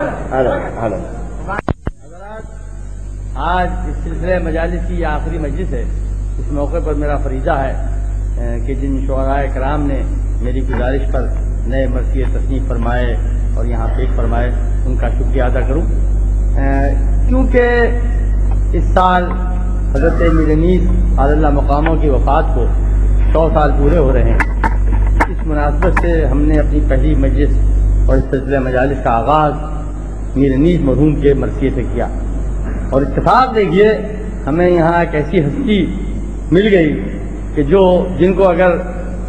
Hello hello آج اس سلسلے مجالس کی یہ آخری مجلس ہے۔ اس موقع پر میرا فریضہ ہے کہ جن شعراء کرام نے میری گزارش پر نئے مرثیے تصنیف فرمائے اور یہاں پیش فرمائے، ان کا شکریہ ادا کروں۔ کیونکہ اس سال حضرت میرنیز عاد اللہ مقاموں کی وفات کو سو سال پورے ہو رہے ہیں، اس مناسبت سے ہم نے اپنی پہلی مجلس اور اس سلسلے مجالس کا آغاز میر نیز مرحوم کے مرثیے سے کیا۔ اور اتفاق دیکھیے، ہمیں یہاں ایک ایسی ہستی مل گئی کہ جو، جن کو اگر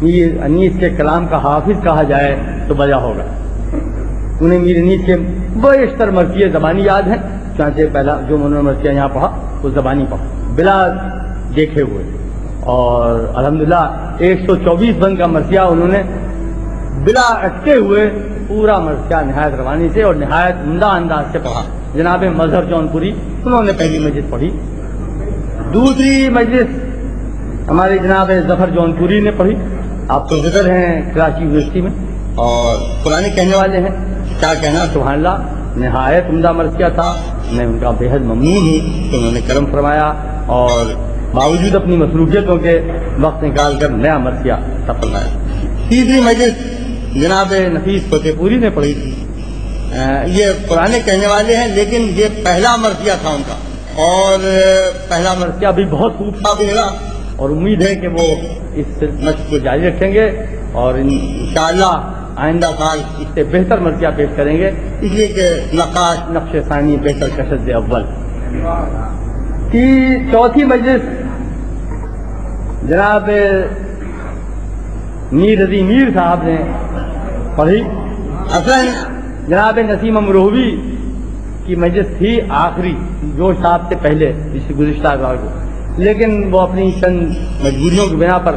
میر انیس کے کلام کا حافظ کہا جائے تو بجا ہوگا۔ انہیں میر انیس کے بیشتر مرثیے زبانی یاد ہیں چانچہ پہلا جو انہوں نے مرثیہ یہاں پڑھا، وہ زبانی پڑھا۔ بلا دیکھے ہوئے۔ اور الحمدللہ، ایک سو چوبیس بند کا مرثیہ انہوں نے بلا اٹکے ہوئے پورا مرثیہ نہایت روانی سے اور نہایت عمدہ انداز سے پڑھا۔ جناب مظہر جون پوری، انہوں نے پہلی مجلس پڑھی۔ دوسری مجلس ہمارے جناب ظفر جون پوری نے پڑھی۔ آپ تو ذکر ہیں کراچی یونیورسٹی میں اور پرانے کہنے والے ہیں۔ کیا کہنا؟ سبحان اللہ، نہایت عمدہ مرثیہ تھا۔ میں ان کا بےحد ممنون ہوں۔ کہ انہوں نے کرم فرمایا اور باوجود اپنی مصروفیتوں کے وقت نکال کر نیا مرثیہ سفر لایا تیسری مجلس جناب نفیس فتح پوری نے پڑھی تھی۔ یہ پرانے کہنے والے ہیں، لیکن یہ پہلا مرثیہ تھا ان کا۔ اور پہلا مرثیہ بھی بہت خوب تھا بھی میرا اور امید ہے کہ وہ اس مشق کو جاری رکھیں گے اور انشاءاللہ آئندہ سال اس سے بہتر مرثیہ پیش کریں گے۔ اس لیے کہ نقاش نقش ثانی بہتر کشد اول۔ کی چوتھی مجلس جناب میر رضی میر صاحب نے پڑھی۔ اصل جناب نسیم امروہوی کی مجلس تھی آخری جوش صاحب سے پہلے اس گزشتہ سال کو۔ لیکن وہ اپنی چند مجبوریوں کی بنا پر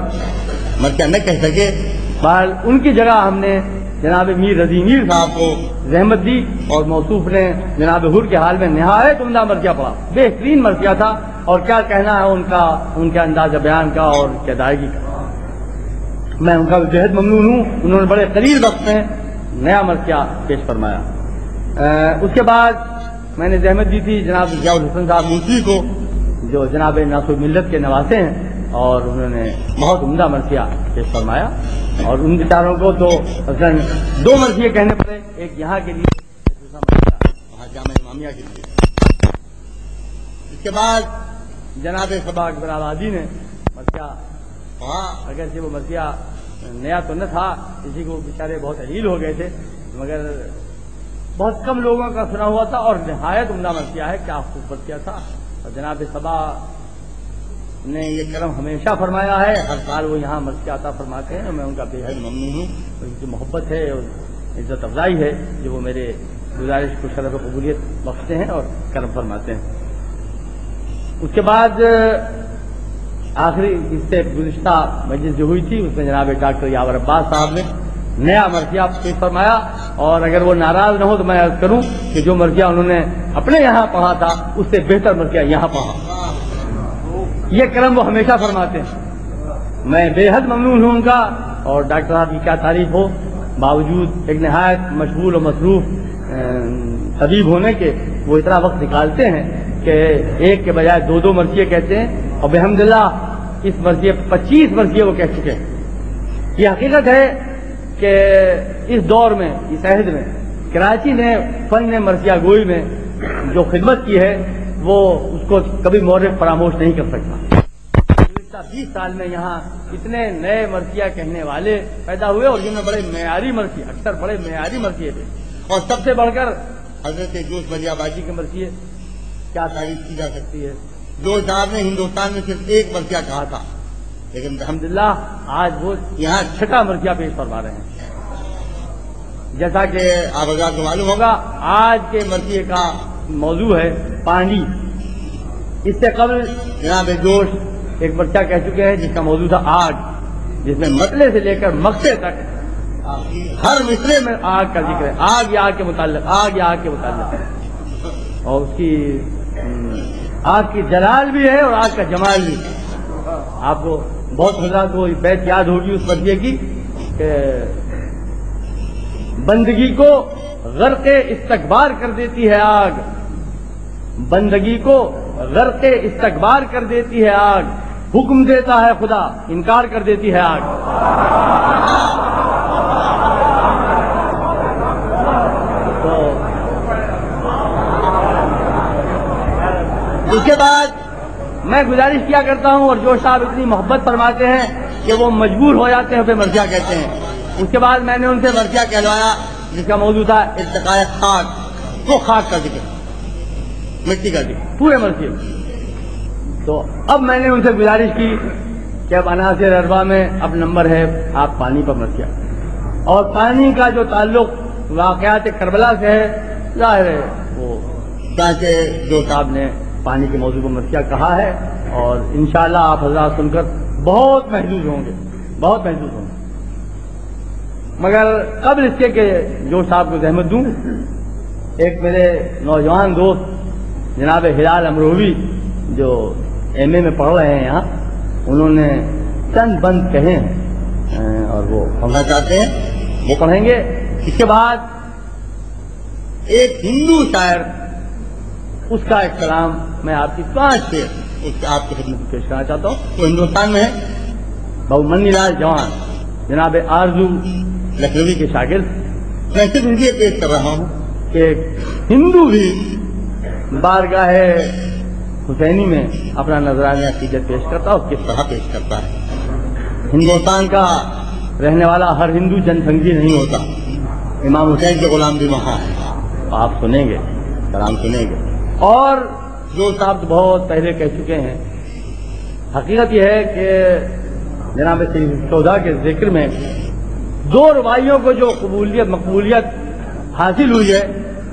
مرکہ نہ کہہ سکے؟ بہرحال ان کی جگہ ہم نے جناب میر رضی میر صاحب کو زحمت دی اور موصوف نے جناب حر کے حال میں نہایت عمدہ مرثیہ پڑھا۔ بہترین مرثیہ تھا اور کیا کہنا ہے ان کا ان کے انداز بیان کا اور کی ادائیگی کا۔ میں ان کا بےحد ممنون ہوں۔ انہوں نے بڑے قلیل وقت میں نیا مرثیہ پیش فرمایا۔ اس کے بعد میں نے زحمت دی تھی جناب ضیاء الحسن صاحب منصوی کو، جو جناب ناصر ملت کے نواسے ہیں، اور انہوں نے بہت عمدہ مرثیہ پیش فرمایا۔ اور ان بیچاروں کو تو مثلاً دو مرثیے کہنے پڑے، ایک یہاں کے لیے دوسرا مرثیہ وہاں جامع امامیہ کے لیے۔ اس کے بعد جناب صبا اکبر آبادی نے مرثیہ وہاں اگر سے وہ مرثیہ نیا تو نہ تھا کسی کو بیچارے بہت علیل ہو گئے تھے۔ مگر بہت کم لوگوں کا سنا ہوا تھا اور نہایت عمدہ مرثیہ ہے، کیا خوب مرثیہ تھا؟ اور جناب صبا نے یہ کرم ہمیشہ فرمایا ہے، ہر سال وہ یہاں مرثیہ عطا فرماتے ہیں۔ اور میں ان کا بے حد ممنون ہوں۔ ان کی محبت ہے اور عزت افزائی ہے جو وہ میرے گزارش کو شرف قبولیت بخشتے ہیں اور کرم فرماتے ہیں۔ اس کے بعد آخری اس سے گزشتہ مجلس جو ہوئی تھی، اس میں جناب ڈاکٹر یاور عباس صاحب نے نیا مرثیہ پیش فرمایا اور اگر وہ ناراض نہ ہو تو میں عرض کروں کہ جو مرثیہ انہوں نے اپنے یہاں پڑھا تھا، اس سے بہتر مرثیہ یہاں پڑھا۔ یہ کرم وہ ہمیشہ فرماتے ہیں۔ میں بے حد ممنون ہوں ان کا اور ڈاکٹر صاحب کی کیا تعریف ہو؟ باوجود ایک نہایت مشغول و مصروف طبیب ہونے کے وہ اتنا وقت نکالتے ہیں کہ ایک کے بجائے دو دو مرثیے کہتے ہیں اور بحمد اللہ اس مرثیے پچیس مرثیے وہ کہہ چکے ہیں۔ یہ حقیقت ہے کہ اس دور میں، اس عہد میں، کراچی نے فن مرثیہ گوئی میں جو خدمت کی ہے، وہ اس کو کبھی مورخ فراموش نہیں کر سکتا۔ گزشتہ بیس سال میں یہاں اتنے نئے مرثیہ کہنے والے پیدا ہوئے اور جن میں بڑے معیاری مرثیے اکثر بڑے معیاری مرثیے تھے۔ اور سب سے بڑھ کر حضرت جوش بلیا باجی کے مرثیے کیا تعریف کی جا سکتی ہے؟ جو صاحب نے ہندوستان میں صرف ایک مرثیہ کہا تھا۔ لیکن الحمدللہ آج وہ یہاں چھٹا مرثیہ پیش فرما رہے ہیں۔ جیسا کہ آپ حضرات کو معلوم ہوگا، آج کے مرثیے کا موضوع ہے پانی۔ اس سے قبل جناب جوش ایک مرثیہ کہہ چکے ہیں، جس کا موضوع تھا آگ، جس میں مطلع سے لے کر مقصے تک ہر مصرے میں آگ کا ذکر ہے۔ آگ یا آگ کے متعلق، آگ یا آگ کے متعلق۔ اور اس کی ام، آگ کی جلال بھی ہے اور آگ کا جمال بھی ہے۔ آپ کو بہت حضرات کو بیت یاد ہوگی اس مرثیے کی کہ بندگی کو غرق استکبار کر دیتی ہے آگ۔ بندگی کو غرق استکبار کر دیتی ہے آگ۔ حکم دیتا ہے خدا انکار کر دیتی ہے آگ۔ اس کے بعد میں گزارش کیا کرتا ہوں اور جو صاحب اتنی محبت فرماتے ہیں کہ وہ مجبور ہو جاتے ہیں پھر مرثیہ کہتے ہیں۔ اس کے بعد میں نے ان سے مرثیہ کہلوایا، جس کا موضوع تھا ارتقاء خاک، وہ خاک کا ذکر۔ مٹی کا ذکر، پورے مرثیے تو اب میں نے ان سے گزارش کی کہ اب عناصر اربا میں اب نمبر ہے، آپ پانی پر مرثیہ اور پانی کا جو تعلق واقعات کربلا سے ہے، ظاہر ہے وہ چانچہ جو صاحب نے پانی کے موضوع کو مرثیہ کہا ہے اور انشاءاللہ آپ حضرات سن کر بہت محدود ہوں گے، بہت محدود ہوں گے۔ مگر قبل اس کے کہ جو صاحب کو زحمت دوں، ایک میرے نوجوان دوست جناب ہلال امروہی جو ایم اے میں پڑھ رہے ہیں یہاں، انہوں نے چند بند کہے ہیں اور وہ پڑھنا چاہتے ہیں، وہ پڑھیں گے۔ اس کے بعد ایک ہندو شاعر اس کا ایک میں آپ کی پانچ سے اس آپ کی خدمت میں پیش کرنا چاہتا ہوں۔ وہ ہندوستان میں ہے بہو منی لال جوان، جناب آرزو لکھنوی کے شاگرد۔ میں صرف اس لیے پیش کر رہا ہوں کہ ہندو بھی بارگاہ حسینی میں اپنا نظرانہ عقیدت پیش کرتا اور کس طرح پیش کرتا ہے۔ ہندوستان کا رہنے والا ہر ہندو جن سنگھی نہیں ہوتا۔ امام حسین کے غلام بھی وہاں ہے آپ سنیں گے، کلام سنیں گے۔ اور جو صاحب بہت پہلے کہہ چکے ہیں، حقیقت یہ ہے کہ جناب چودہ کے ذکر میں دو روایوں کو جو قبولیت، مقبولیت حاصل ہوئی ہے،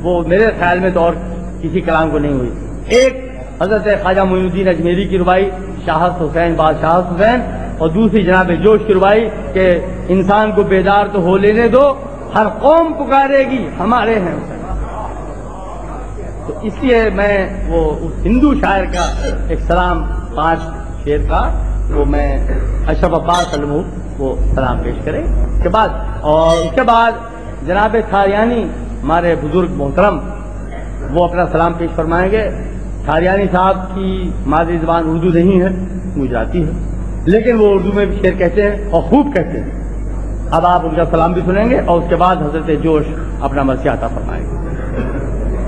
وہ میرے خیال میں تو اور کسی کلام کو نہیں ہوئی۔ ایک حضرت خواجہ معین الدین اجمیری کی روائی شاہد حسین، بادشاہ حسین، اور دوسری جناب جوش کی روائی کہ انسان کو بیدار تو ہو لینے دو، ہر قوم پکارے گی ہمارے ہیں۔ تو اس لیے میں وہ اس ہندو شاعر کا ایک سلام پانچ شیر کا وہ میں اشرف عباس علم وہ سلام پیش کرے اس کے بعد اور اس کے بعد جناب تھاریانی ہمارے بزرگ محترم وہ اپنا سلام پیش فرمائیں گے۔ تھاریانی صاحب کی مادری زبان اردو نہیں ہے، گجراتی ہے۔ لیکن وہ اردو میں بھی شعر کہتے ہیں اور خوب کہتے ہیں۔ اب آپ ان کا سلام بھی سنیں گے اور اس کے بعد حضرت جوش اپنا مرثیہ عطا فرمائیں گے۔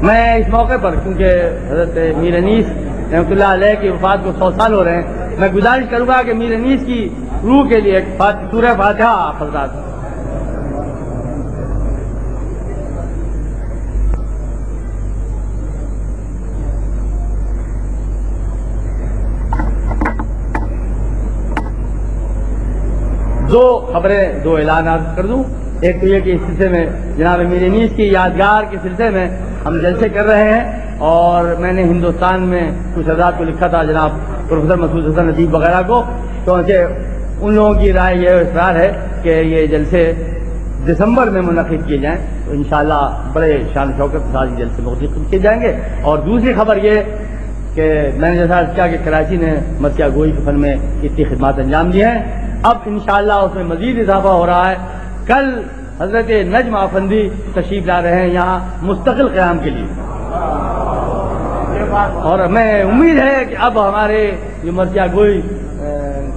میں اس موقع پر کیونکہ حضرت میر انیس رحمۃ اللہ علیہ کی وفات کو سو سال ہو رہے ہیں، میں گزارش کروں گا کہ میر انیس کی روح کے لیے سورہ فاتحہ آپ حضرات۔ دو خبریں، دو اعلانات کر دوں۔ ایک تو یہ کہ اس سلسلے میں جناب میر انیس کی یادگار کے سلسلے میں ہم جلسے کر رہے ہیں اور میں نے ہندوستان میں کچھ حضرات کو لکھا تھا جناب پروفیسر مسعود حسن ندیب وغیرہ کو تو ان لوگوں کی رائے یہ اصرار ہے کہ یہ جلسے دسمبر میں منعقد کیے جائیں، تو انشاءاللہ بڑے شان شوکت کے ساتھ یہ جلسے منعقد کیے جائیں گے۔ اور دوسری خبر یہ کہ میں نے جیسا کیا کہ کراچی نے مسیح گوئی کے فن میں اتنی خدمات انجام دی ہیں۔ اب انشاءاللہ اس میں مزید اضافہ ہو رہا ہے۔ کل حضرت نجم آفندی تشریف لا رہے ہیں یہاں مستقل قیام کے لیے۔ اور میں امید ہے کہ اب ہمارے یہ مرثیہ گوئی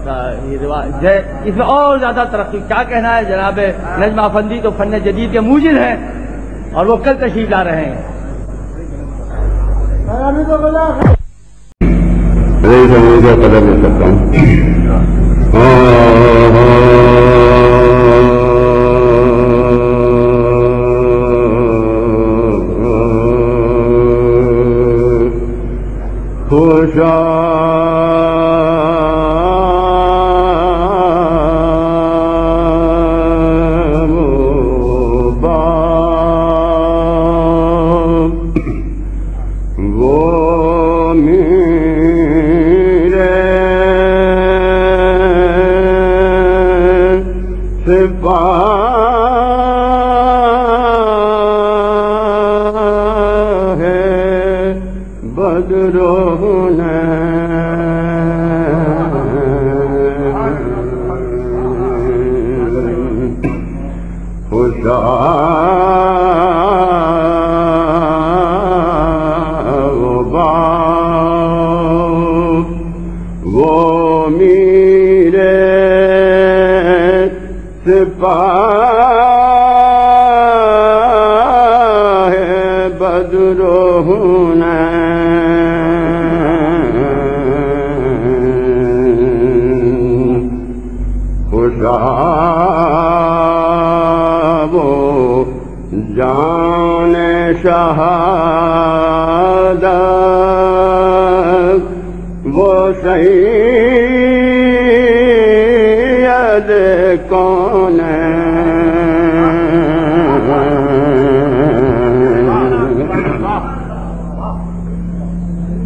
کا یہ رواج ہے، اس میں اور زیادہ ترقی۔ کیا کہنا ہے جناب نجم آفندی؟ تو فن جدید کے موجد ہیں اور وہ کل تشریف لا رہے ہیں۔ قدر لے سکتا ہوں۔ ہاں، ہاں، ہاں، وہ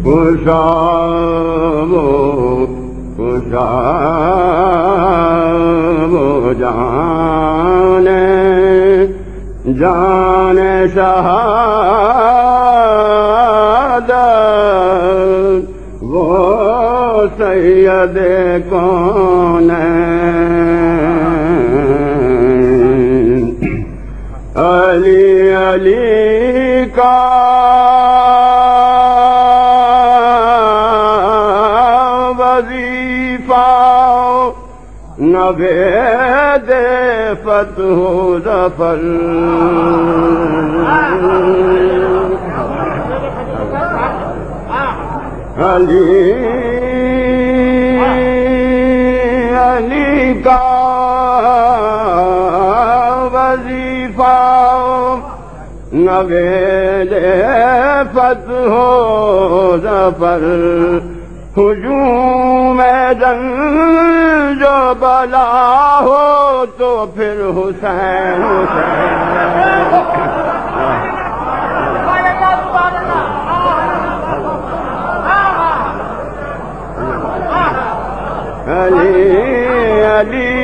خوشا خوشا جان جان شہاد وہ سید کون علی علی کا نوید فتح ظفر علی علی کا وظیفہ نوید فتح ظفر ہجوم جنگ جو بلا ہو تو پھر حسین حسین۔ علی علی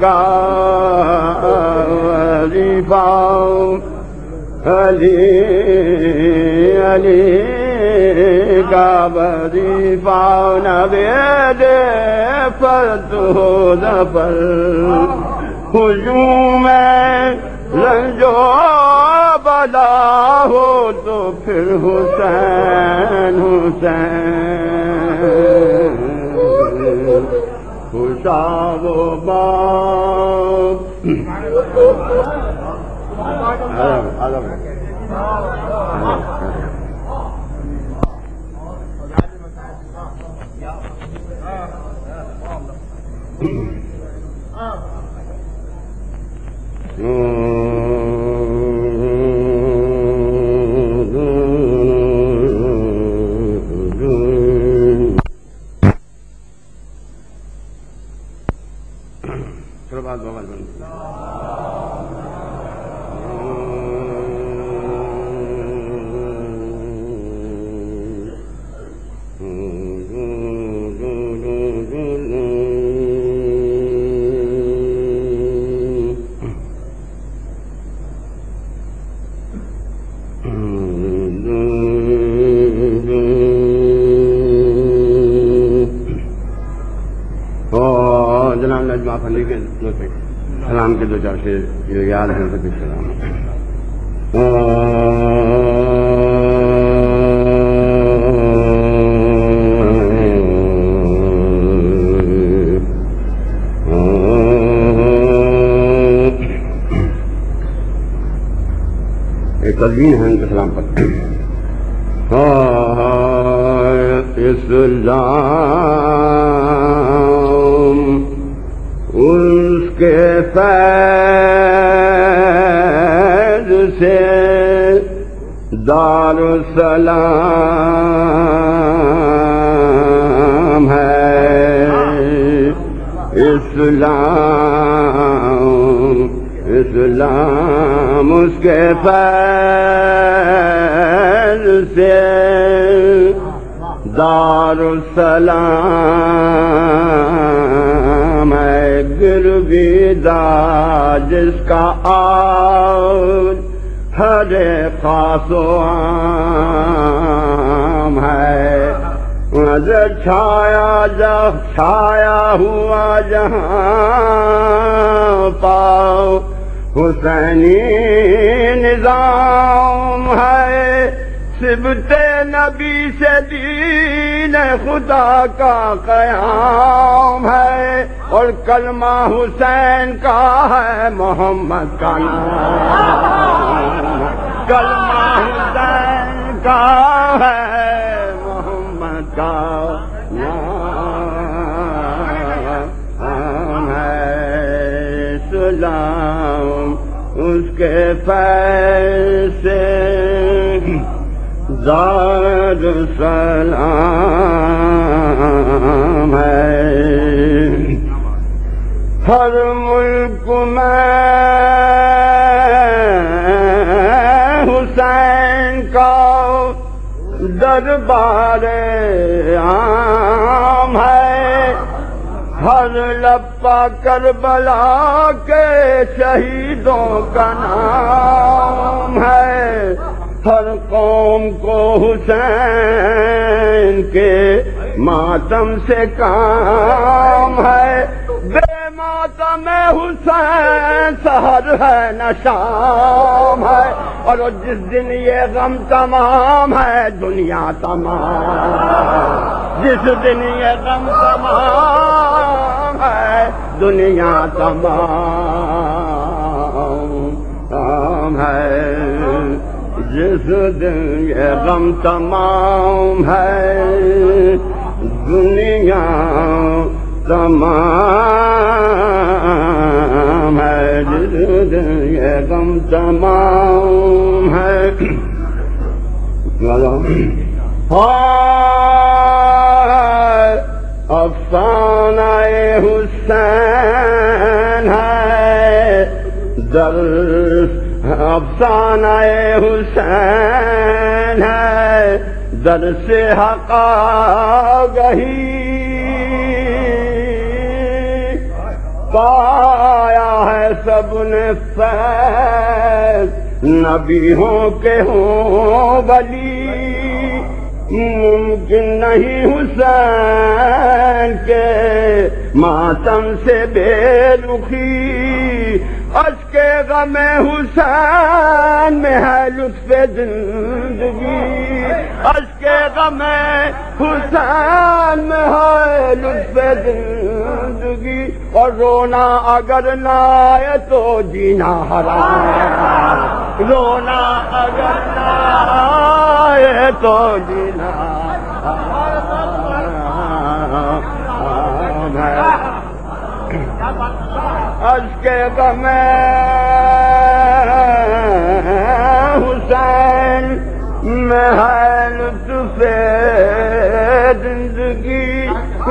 کا وظیفہ علی علی کا وظیفہ نوید فرد ہو ظفر ہجوم رنجو بلا ہو تو پھر حسین حسین خوشاب باپ چلو اور جناب کے دو سلام کے دو چار سے جو یاد ہیں سبھی سلام۔ ایک تدبین ہے ان کے سلام پر۔ السلام ہے۔ اسلام اسلام اس کے فیض سے۔ دار السلام ہے گروی دا جس کا ہر خاص و عام ہے۔ نظر چھایا جب چھایا ہوا جہاں پاؤ، حسینی نظام ہے۔ سبت نبی سے دین خدا کا قیام ہے۔ اور کلمہ حسین کا ہے محمد کا نام۔ کلمہ حسین کا ہے محمد کا نام۔ ہے سلام اس کے پیسے زار سلام ہے۔ ہر ملک میں حسین کا دربار عام ہے۔ ہر لپا کربلا کے شہیدوں کا نام ہے۔ ہر قوم کو حسین کے ماتم سے کام ہے۔ بے ماتم حسین سہر ہے، نہ شام ہے۔ اور جس دن یہ غم تمام ہے، دنیا تمام۔ جس دن یہ غم تمام ہے، دنیا تمام ہے۔ جس دن یہ غم تمام ہے، دنیا تمام ہے جس یہ غم تمام ہے۔ افسانہ حسین ہے۔ در، افسانہ حسین ہے۔ در سے حقا گہی پایا ہے سب نے فیض۔ نبیوں کے ہوں بلی ممکن نہیں حسین کے ماتم سے بے رخی۔ اش کے غم حسین میں ہے لطف زندگی۔ اش کے غم حسین میں ہے لطف زندگی اور رونا اگر نہ آئے تو جینا حرام رونا اگر نہ آئے تو جینا حرام ہے اج کے غم حسین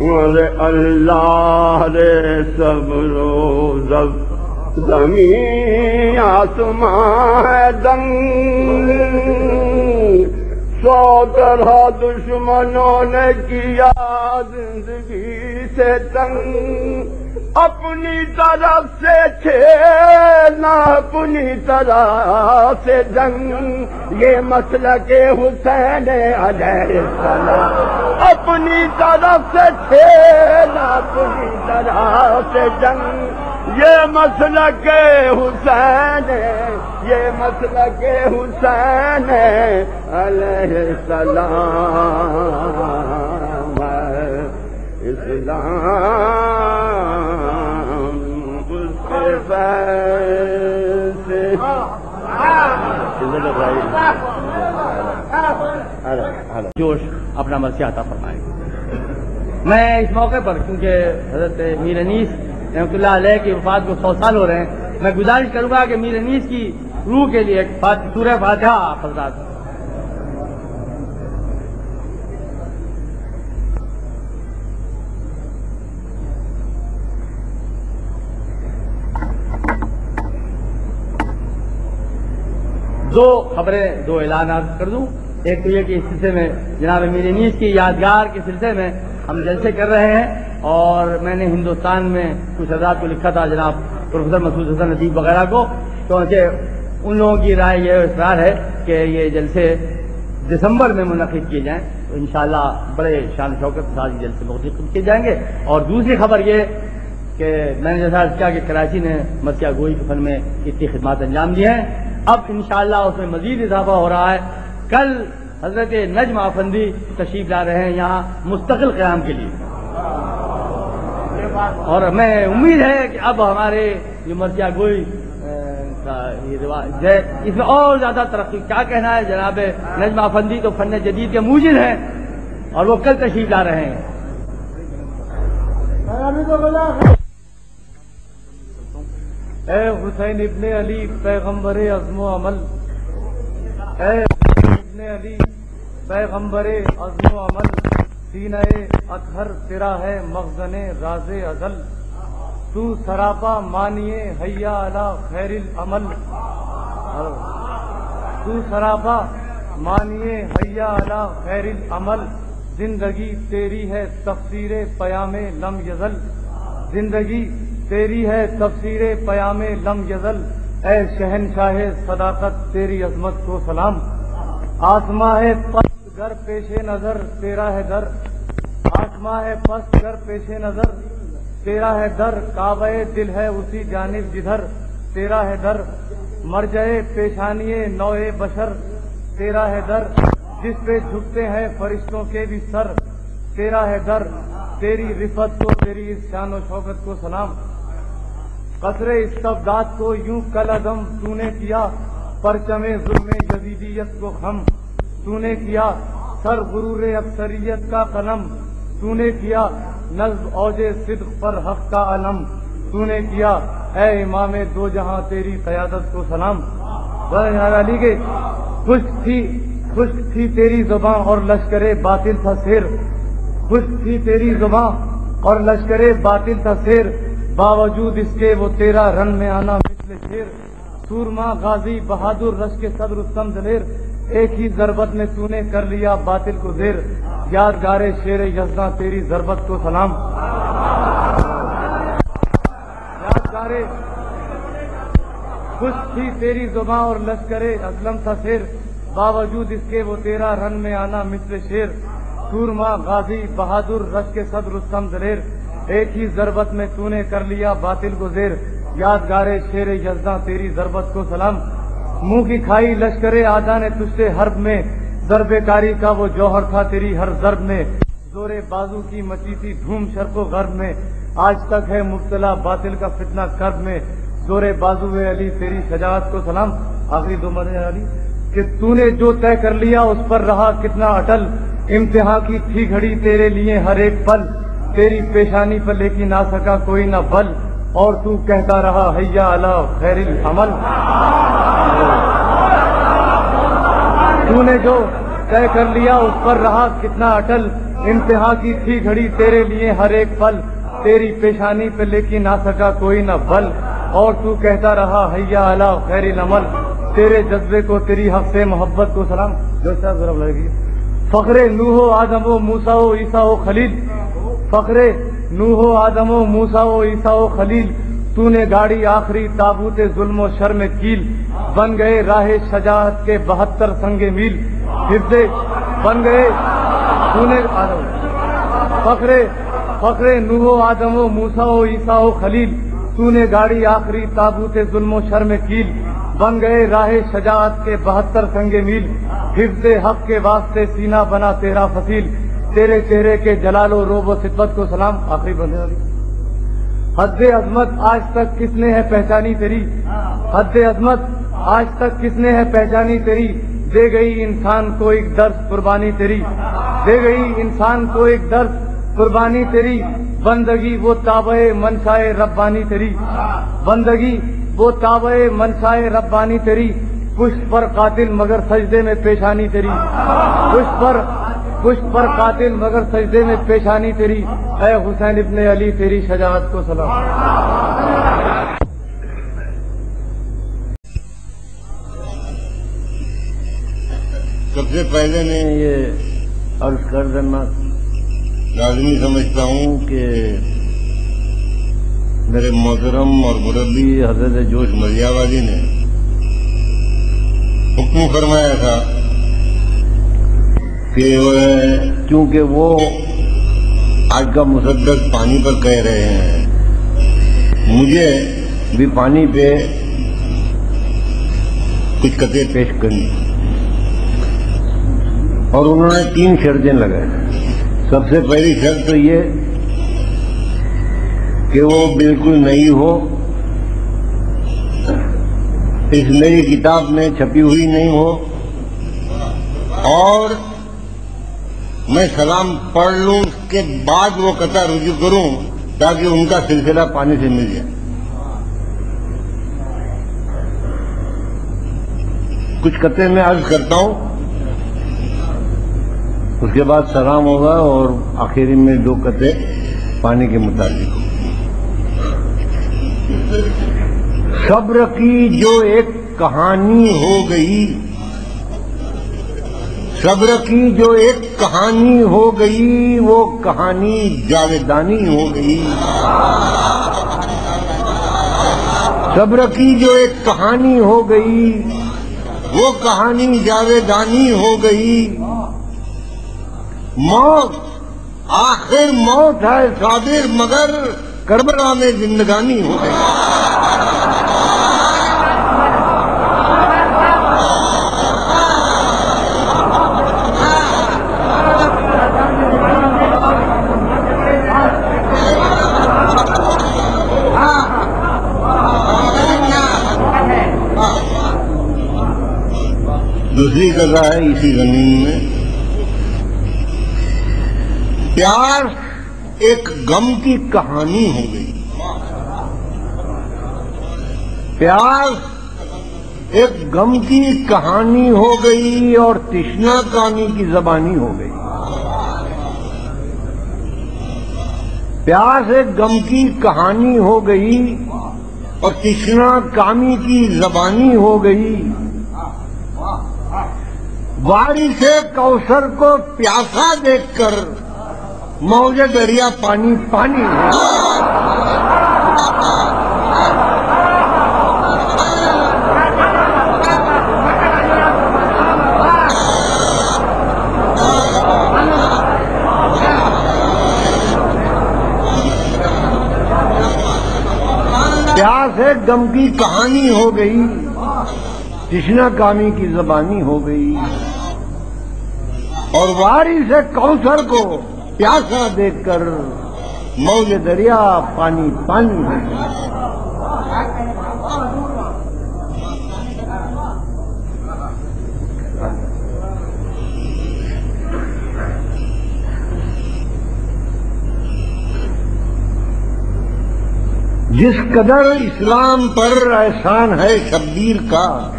اور اللہ رے سب روز زمین آسمان ہے دنگ سو طرح دشمنوں نے کیا زندگی سے تنگ۔ اپنی طرف سے چھیڑنا اپنی طرف سے جنگ۔ یہ مسئلہ کے حسین علیہ السلام۔ اپنی طرف سے چھیڑنا اپنی طرف سے جنگ۔ یہ مسئلہ کے حسین، یہ مسئلہ کے حسین علیہ السلام۔ جوش اپنا مرثیہ عطا فرمائے۔ میں اس موقع پر کیونکہ حضرت میر انیس رحمۃ اللہ علیہ کی وفات کو سو سال ہو رہے ہیں، میں گزارش کروں گا کہ میر انیس کی روح کے لیے ایک سورہ فاتحہ آپ دو خبریں، دو اعلانات کر دوں۔ ایک تو یہ کہ اس سلسلے میں جناب میر انیس کی یادگار کے سلسلے میں ہم جلسے کر رہے ہیں اور میں نے ہندوستان میں کچھ حضرات کو لکھا تھا، جناب پروفیسر مسعود حسن ندیب وغیرہ کو۔ کیونکہ ان لوگوں کی رائے یہ اصرار ہے کہ یہ جلسے دسمبر میں منعقد کیے جائیں۔ تو انشاءاللہ بڑے شان شوکت کے ساتھ جلسے منعقد کیے جائیں گے۔ اور دوسری خبر یہ کہ میں نے جیسا کیا کہ کراچی نے مسیح گوئی کے فن میں اتنی خدمات انجام دی ہیں۔ اب انشاءاللہ اس میں مزید اضافہ ہو رہا ہے۔ کل حضرت نجم آفندی تشریف لا رہے ہیں یہاں مستقل قیام کے لیے۔ اور میں امید ہے کہ اب ہمارے جو مرثیہ گوئی کا اس میں اور زیادہ ترقی، کیا کہنا ہے؟ جناب نجم آفندی تو فن جدید کے موجد ہیں اور وہ کل تشریف لا رہے ہیں۔ اے حسین ابن علی، پیغمبر عزم و عمل۔ اے حسین ابن علی، پیغمبر عزم و عمل۔ سینہ اطہر تیرا ہے مغزن راز ازل۔ تو سراپا مانیے حیا علا خیر العمل۔ تو سراپا مانیے حیا علا خیر العمل۔ زندگی تیری ہے تفسیر پیام لم یزل۔ زندگی تیری ہے تفسیر پیام لم یزل۔ اے شہنشاہ صداقت، تیری عظمت کو سلام۔ آسماں ہے پست گر پیش نظر، تیرا ہے در۔ آسماں ہے پست گر پیش نظر، تیرا ہے در۔ کعبہ دل ہے اسی جانب جدھر، تیرا ہے در۔ مر جائے پیشانی نوئے بشر، تیرا ہے در۔ جس پہ جھکتے ہیں فرشتوں کے بھی سر، تیرا ہے در۔ تیری رفت کو، تیری اس شان و شوکت کو سلام۔ قطر استبداد کو یوں کل عدم تو نے کیا، پرچم ظلم جدیدیت کو خم تو نے کیا، سر غرور اکثریت کا قلم تو نے کیا نظم اوج صدق پر حق کا علم تو نے کیا۔ اے امام دو جہاں تیری قیادت کو سلام۔ علی کے، خشک تھی خشک تھی تیری زباں اور لشکر باطل تھا سیر۔ خشک تھی تیری زباں اور لشکر باطل تھا سیر۔ باوجود اس کے وہ تیرا رن میں آنا مثل شیر، سورما، غازی، بہادر، رش کے صدر استم دلیر ایک ہی ضربت میں تو نے کر لیا باطل کو دیر یادگار شیر یزداں، تیری ضربت کو سلام۔ یادگار خوش تھی تیری زباں اور لشکر اسلم تھا شیر۔ باوجود اس کے وہ تیرا رن میں آنا مثل شیر۔ سورما، غازی، بہادر، رش کے صدر استم دلیر ایک ہی ضربت میں تو نے کر لیا باطل کو زیر یادگار شیر یزداں، تیری ضربت کو سلام۔ منہ کی کھائی لشکر آدھا نے تجھ سے حرب میں۔ ضرب کاری کا وہ جوہر تھا تیری ہر ضرب میں۔ زور بازو کی مچی تھی دھوم شرق و غرب میں۔ آج تک ہے مبتلا، باطل کا فتنہ کرب میں۔ زور بازو علی، تیری شجاعت کو سلام۔ آخری دو مرے علی، کہ تو نے جو طے کر لیا اس پر رہا کتنا اٹل۔ امتحان کی تھی گھڑی تیرے لیے ہر ایک پل۔ تیری پیشانی پر لے کے نہ سکا کوئی نہ بل اور تو کہتا رہا، حیا اللہ خیر العمل۔ تو نے جو طے کر لیا، اس پر رہا کتنا اٹل۔ امتحان کی تھی گھڑی تیرے لیے ہر ایک پل۔ تیری پیشانی پہ لے کے نہ سکا کوئی نہ بل اور تو کہتا رہا، حیا اللہ خیر العمل۔ تیرے جذبے کو، تیری حق سے محبت کو سلام۔ جو ضرب لگے گی۔ فخر نوح و آدم و موسا و عیسا و خلیل۔ فخر نوح و آدم و موسا و عیسا و خلیل تو نے گاڑی آخری تابوت ظلم و شرم کیل، بن گئے راہ شجاعت کے بہتر سنگ میل۔ حفظ بن گئے تو نے فخر فخر نوح و آدم و موسا و عیسا و خلیل تو نے گاڑی آخری تابوت ظلم و شرم کیل۔ بن گئے راہ شجاعت کے بہتر سنگ میل۔ حفظ حق کے واسطے سینہ بنا تیرا فصیل۔ تیرے چہرے کے جلال و روب و صدت کو سلام آخری بندے والی۔ حد عظمت آج تک کس نے ہے پہچانی تیری؟ حد عظمت آج تک کس نے ہے پہچانی تیری؟ دے گئی انسان کو ایک درس قربانی تیری۔ دے گئی انسان کو ایک درس قربانی تیری۔ بندگی وہ تابع منشائے ربانی تیری۔ بندگی وہ تابع منشائے ربانی تیری۔ پشت پر قاتل مگر سجدے میں پیشانی تیری۔ پشت پر پشت پر قاتل مگر سجدے میں پیشانی تیری۔ اے حسین ابن علی تیری شجاعت کو سلام۔ سب سے پہلے میں یہ عرض کر دینا لازمی سمجھتا ہوں کہ میرے محترم اور مربی حضرت جوش مریاوادی نے حکم فرمایا تھا کہ وہ- کیونکہ وہ آج کا مصدق پانی پر کہہ رہے ہیں۔ مجھے بھی پانی پہ کچھ قطعے پیش کرنی اور انہوں نے تین شرطیں لگائے سب سے پہلی شرط تو یہ کہ وہ بالکل نئی ہو۔ اس نئی کتاب میں چھپی ہوئی نہیں ہو۔ اور میں سلام پڑھ لوں اس کے بعد وہ قطع رجوع کروں تاکہ ان کا سلسلہ پانی سے مل جائے۔ کچھ قطعے میں عرض کرتا ہوں۔ اس کے بعد سلام ہوگا اور آخری میں دو قطعے پانی کے متعلق۔ ہوں صبر کی جو ایک کہانی ہو گئی صبر کی جو ایک کہانی ہو گئی، وہ کہانی جاویدانی ہو گئی۔ صبر کی جو ایک کہانی ہو گئی، وہ کہانی جاویدانی ہو گئی۔ موت، آخر موت ہے صابر مگر کربلا میں زندگانی ہو گئی دوسری جگہ ہے اسی زمین میں۔ پیار ایک غم کی کہانی ہو گئی۔ پیار ایک غم کی کہانی ہو گئی اور تشنا کہانی کی زبانی ہو گئی۔ پیاس ایک غم کی کہانی ہو گئی اور تشنا کامی کی زبانی ہو گئی۔ بارش سے کوثر کو پیاسا دیکھ کر موج دریا پانی پانی پیاس ایک غم کی کہانی ہو گئی تشنا کامی کی زبانی ہو گئی۔ اور واری سے کوثر کو۔ پیاسا دیکھ کر موج دریا پانی پانی جس قدر اسلام پر احسان ہے شبیر کا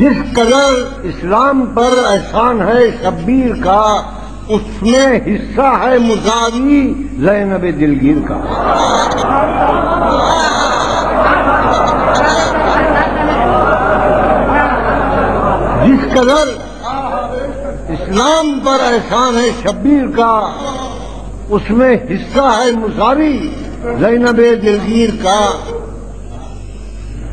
جس قدر اسلام پر احسان ہے، شبیر کا، اس میں حصہ ہے مساوی زینب دلگیر کا۔ جس قدر اسلام پر احسان ہے، شبیر کا، اس میں حصہ ہے مساوی زینب دلگیر کا۔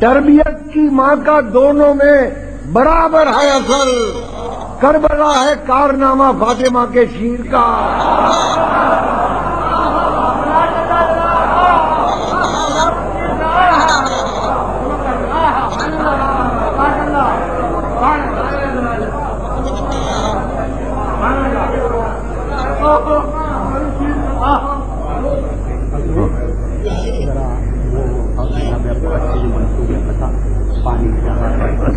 تربیت کی ماں کا دونوں میں برابر ہے اصل۔ کربلا ہے کارنامہ فاطمہ کے شیر کا۔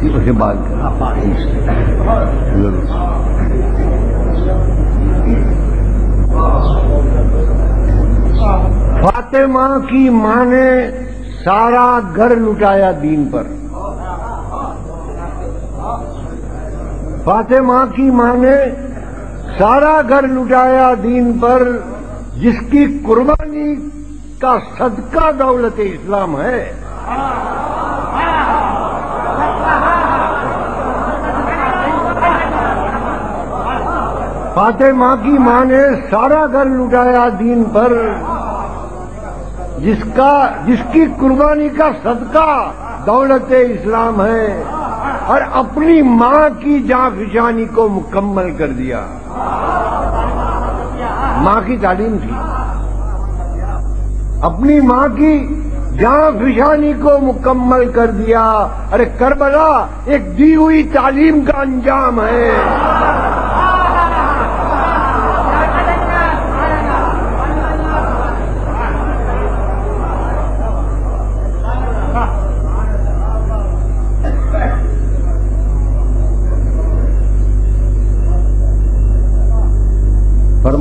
اسے بات ضرور فاطمہ کی ماں نے سارا گھر لٹایا دین پر۔ فاطمہ کی ماں نے سارا گھر لٹایا دین پر جس کی قربانی کا صدقہ دولت اسلام ہے۔ فاطمہ کی ماں نے سارا گھر لٹایا دین پر، جس کا، جس کی قربانی کا صدقہ دولت اسلام ہے، اور اپنی ماں کی جاں فشانی کو مکمل کر دیا۔ ماں کی تعلیم تھی۔ اپنی ماں کی جاں فشانی کو مکمل کر دیا۔ ارے کربلا، ایک دی ہوئی تعلیم کا انجام ہے۔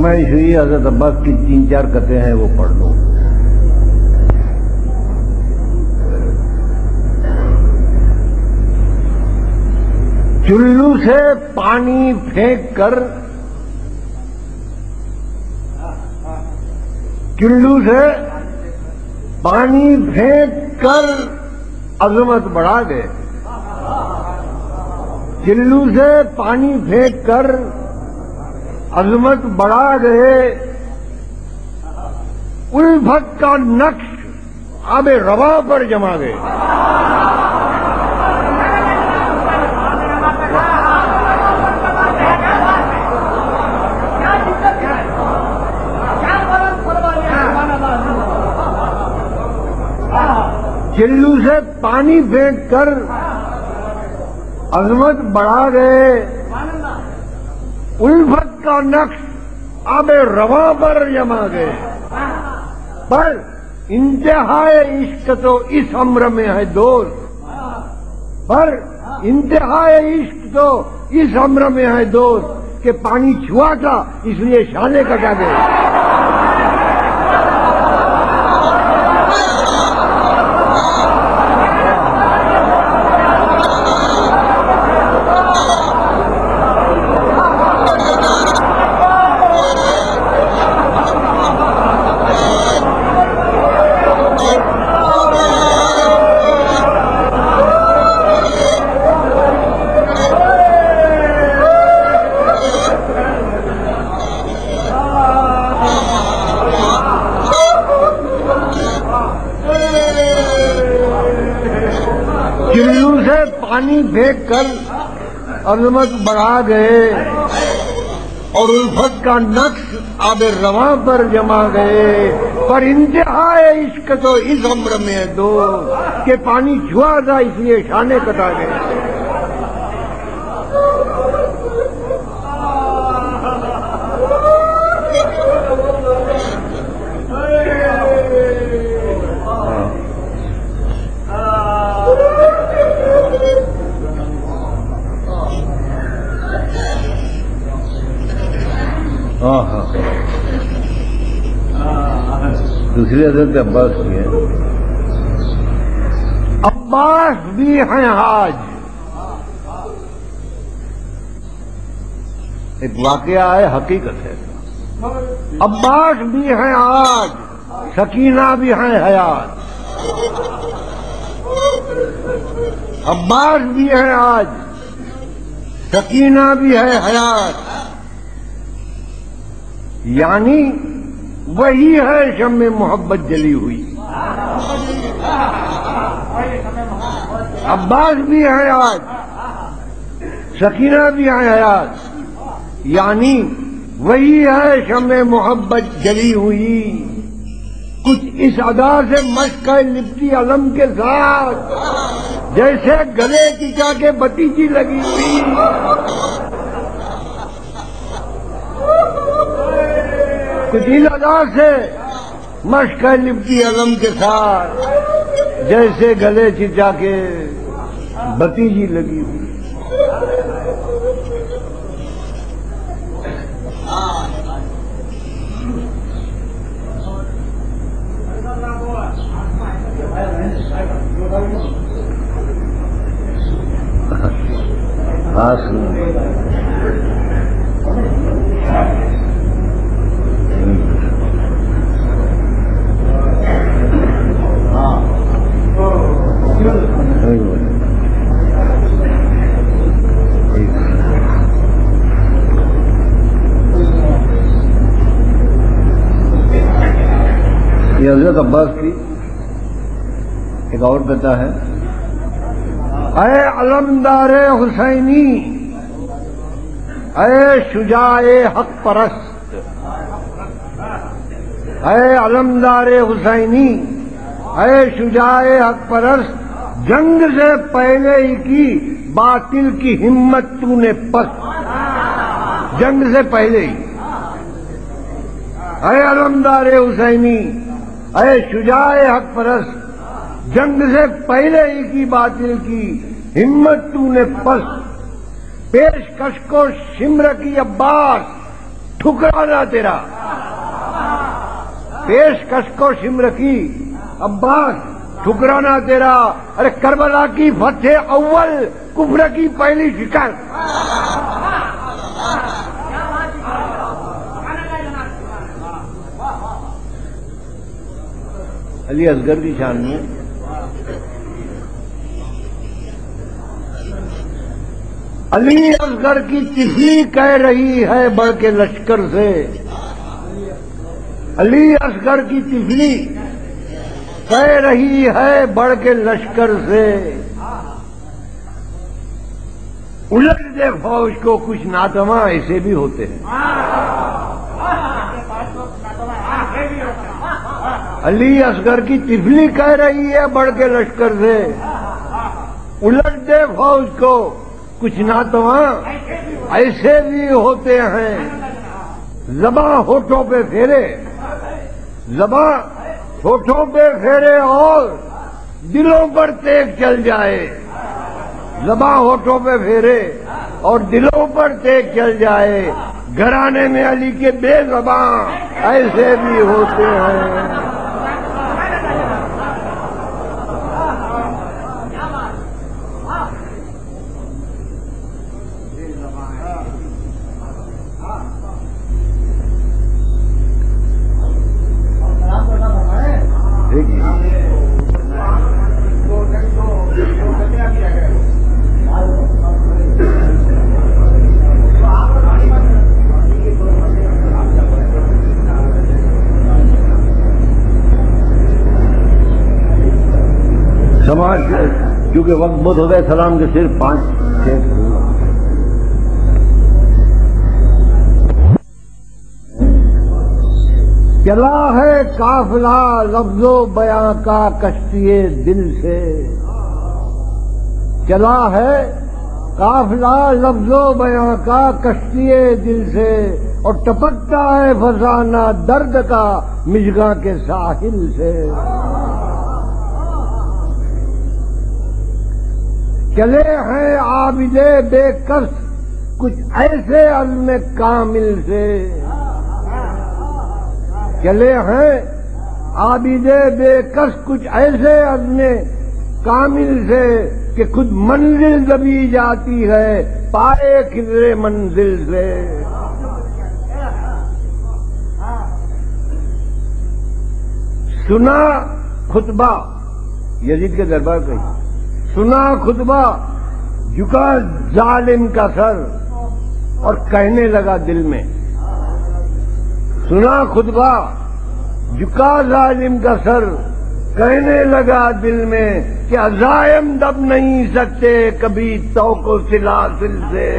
فرمائش ہوئی حضرت عباس کی تین چار کتیں ہیں، وہ پڑھ لو۔ چلو سے پانی پھینک کر چلو سے پانی پھینک کر عظمت بڑھا گئے چلو سے پانی پھینک کر عظمت بڑھا گئے الفت کا نقش آب روا پر جما گئے چلو سے پانی پھینک کر عظمت بڑھا گئے الفت کا نقش آب رواں پر جما گئے۔ پر انتہائی عشق تو اس عمر میں ہے دوست پر انتہائی عشق تو اس عمر میں ہے دوست کہ پانی چھوا تھا، اس لیے شانے کٹا گئے۔ چلو سے پانی پھینک کر عظمت بڑھا گئے اور الفت کا نقش آب رواں پر جما گئے۔ پر انتہائی عشق تو اس عمر میں دو کہ پانی چھوا تھا اس لیے شانے کٹا گئے ہاں ہاں دوسری حضرت عباس کی ہے۔ عباس بھی ہیں آج۔ ایک واقعہ ہے حقیقت ہے۔ عباس بھی ہیں آج۔ سکینہ بھی ہیں حیات۔ عباس بھی ہیں آج۔ سکینہ بھی ہے حیات۔ یعنی وہی ہے شم محبت جلی ہوئی۔ عباس بھی ہے آج، سکینہ بھی ہے حیات یعنی وہی ہے شم محبت جلی ہوئی۔ کچھ اس ادا سے مشق ہے لپٹی علم کے ساتھ، جیسے گلے کی کے بتیجی لگی ہوئی۔ کچھ ان ادا سے، مشق ہے لپٹی علم کے ساتھ، جیسے گلے چچا کے بتیجی لگی ہوئی۔ ہاں یہ حضرت عباس کی ایک اور کہتا ہے۔ اے علمدار حسینی، اے شجاع حق پرست، اے علمدار حسینی، اے شجاع حق پرست، جنگ سے پہلے ہی کی باطل کی ہمت تو نے پس جنگ سے پہلے ہی۔ اے علمدار حسینی اے شجاع حق پرست، جنگ سے پہلے ہی کی باطل کی ہمت تو نے پس۔ پیش کش کو شمر کی عباس ٹھکرانا تیرا۔ پیش کش کو شمر کی عباس ٹھکرانا تیرا۔ ارے کربلا کی فتح اول، کفر کی پہلی شکست علی اصغر کی شان میں علی اصغر کی تفلی کہہ رہی ہے بڑھ کے لشکر سے۔ علی اصغر کی تفلی کہہ رہی ہے بڑھ کے لشکر سے۔ الٹ دے فوج کو کچھ ناتما ایسے بھی ہوتے ہیں۔ علی اصغر کی تفلی کہہ رہی ہے، بڑھ کے لشکر سے۔ الٹ دے فوج کو۔ کچھ نہ تو ہاں، ایسے بھی ہوتے ہیں۔ زباں ہوٹوں پہ پھیرے۔ زباں ہوٹوں پہ پھیرے اور دلوں پر تیگ چل جائے۔ زباں ہوٹوں پہ پھیرے اور دلوں پر تیگ چل جائے۔ گھرانے میں علی کے بے زباں ایسے بھی ہوتے ہیں سماج کیونکہ وقت بہت ہو گئے سلام کے صرف پانچ چھ چلا ہے قافلہ لفظ و بیاں کا کشتی دل سے۔ چلا ہے قافلہ لفظ و بیاں کا کشتی دل سے۔ اور ٹپکتا ہے فسانہ درد کا مجگا کے ساحل سے۔ چلے ہیں عابدے بے کس کچھ ایسے عزم کامل سے۔ چلے ہیں عابدے بے کس کچھ ایسے عزم کامل سے کہ خود منزل دبی جاتی ہے پائے کھلے منزل سے۔ سنا خطبہ یزید کے دربار کا سنا خطبہ، جھکا ظالم کا سر اور کہنے لگا دل میں۔ سنا خطبہ، جھکا ظالم کا سر، کہنے لگا دل میں کہ عزائم دب نہیں سکتے کبھی تو کو سلاسل سے۔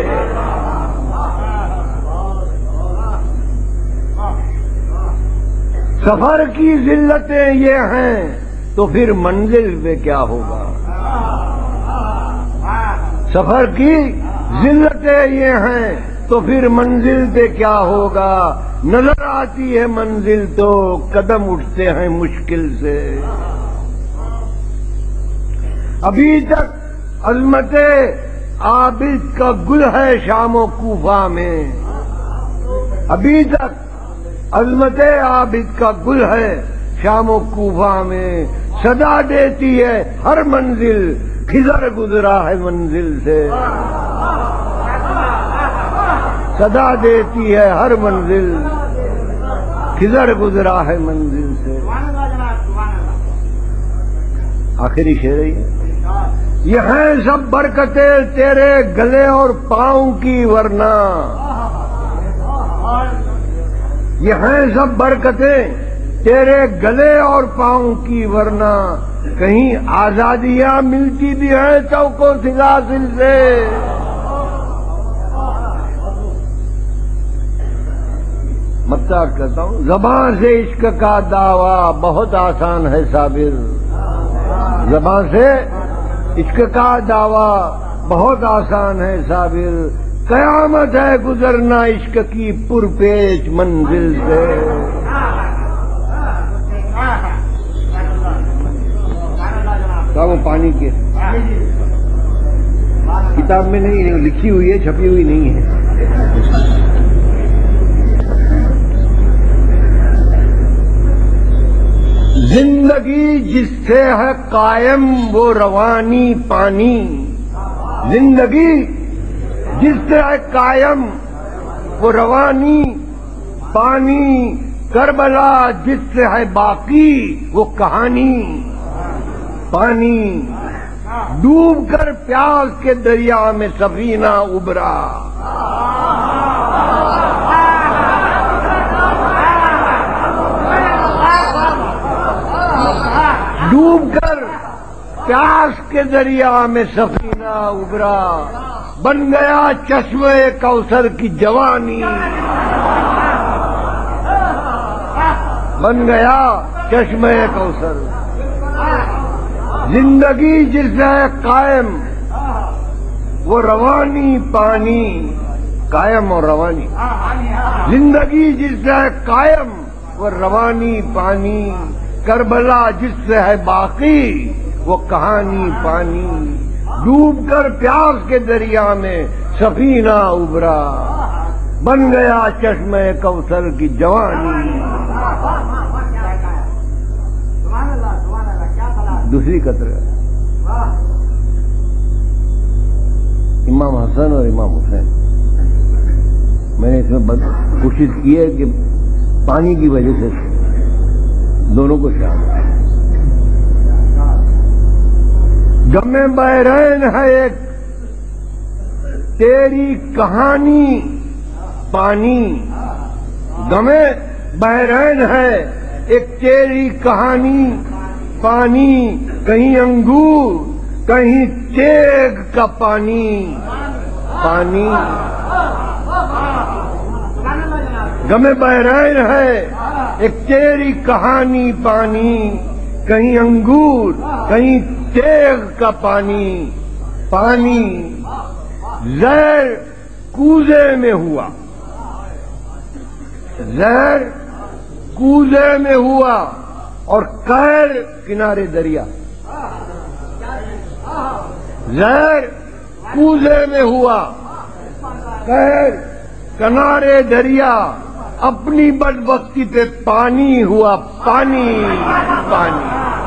سفر کی ذلتیں یہ ہیں، تو پھر منزل پہ کیا ہوگا؟ سفر کی ذلتیں یہ ہیں، تو پھر منزل پہ کیا ہوگا؟ نظر آتی ہے منزل تو قدم اٹھتے ہیں مشکل سے۔ ابھی تک عظمت عابد کا گل ہے شام و کوفہ میں۔ ابھی تک عظمت عابد کا گل ہے شام و کوفہ میں۔ صدا دیتی ہے ہر منزل کھزر گزرا ہے منزل سے۔ صدا دیتی ہے ہر منزل۔ کھزر گزرا ہے منزل سے۔ آخری شعر ہی یہ۔ ہیں سب برکتیں تیرے گلے اور پاؤں کی ورنہ۔ یہ ہیں سب برکتیں تیرے گلے اور پاؤں کی ورنہ کہیں آزادیاں ملتی بھی ہیں چوکو سلاسل سے۔ متا مطلب کرتا ہوں، زبان سے عشق کا دعویٰ بہت آسان ہے صابر۔ زبان سے عشق کا دعویٰ بہت آسان ہے صابر۔ قیامت ہے گزرنا عشق کی پرپیش منزل سے۔ کیا وہ پانی کے۔ کتاب میں نہیں ہے، لکھی ہوئی ہے چھپی ہوئی نہیں ہے۔ زندگی جس سے ہے قائم وہ روانی پانی۔ زندگی جس سے ہے قائم وہ روانی پانی۔ کربلا جس سے ہے باقی وہ کہانی۔ پانی ڈوب کر پیاس کے دریا میں سفینہ ابرا ڈوب کر پیاس کے دریا میں سفینہ ابرا بن گیا چشمے کوثر کی جوانی۔ بن گیا چشمے کوثر۔ زندگی جس ہے قائم، وہ روانی پانی قائم اور روانی۔ زندگی جس ہے قائم، وہ روانی پانی۔ کربلا جس سے ہے باقی، وہ کہانی پانی۔ ڈوب کر پیاس کے دریا میں سفینہ ابرا بن گیا چشمے کوثر کی جوانی۔ دوسری قطر امام حسن اور امام حسین۔ میں نے اس میں کوشش کی ہے کہ پانی کی وجہ سے دونوں کو شامل غم بحرین ہے ایک، تیری کہانی، پانی۔ غم بحرین ہے ایک، تیری کہانی پانی، کہیں انگور، کہیں تیگ کا پانی۔ پانی۔ غم بحرین ہے، ایک تیری کہانی پانی۔ کہیں انگور، کہیں تیغ کا پانی۔ پانی زہر کوزے میں ہوا۔ زہر کوزے میں ہوا۔ اور قہر کنارے دریا۔ زہر کوزے میں ہوا۔ قہر کنارے دریا۔ اپنی بد بختی پہ پانی ہوا، پانی پانی۔